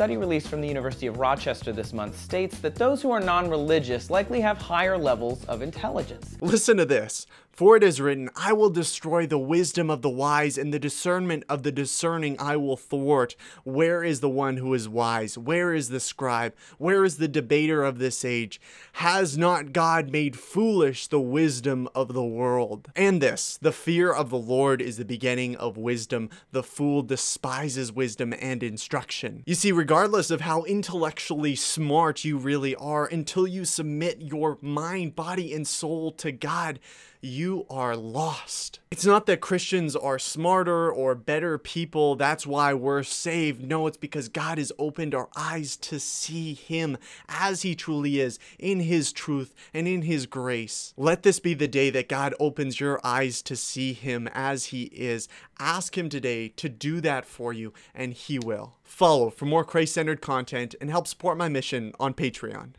study released from the University of Rochester this month states that those who are non-religious likely have higher levels of intelligence. Listen to this. For it is written, I will destroy the wisdom of the wise, and the discernment of the discerning I will thwart. Where is the one who is wise? Where is the scribe? Where is the debater of this age? Has not God made foolish the wisdom of the world? And this, the fear of the Lord is the beginning of wisdom. The fool despises wisdom and instruction. You see, regardless of how intellectually smart you really are, until you submit your mind, body, and soul to God, you are lost. It's not that Christians are smarter or better people, that's why we're saved. No, it's because God has opened our eyes to see Him as He truly is, in His truth and in His grace. Let this be the day that God opens your eyes to see Him as He is. Ask Him today to do that for you, and He will. Follow for more Christ centered content and help support my mission on Patreon.